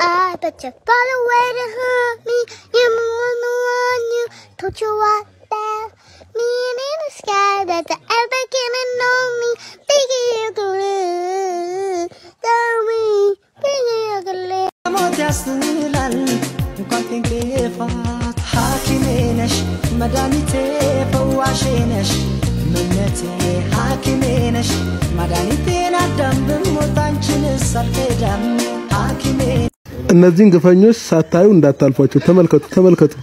I bet you found a way to hurt me. You were the one you told you what that mean in the sky that the ever gonna know me. Thinking you could live, me, thinking you could live. مود يصل انقاذك فاتحة كمينش مدامتي እነዚህን ግፈኞች ሳታዩ እንዳታልፏቸው። ተመልከቱ፣ ተመልከቱ።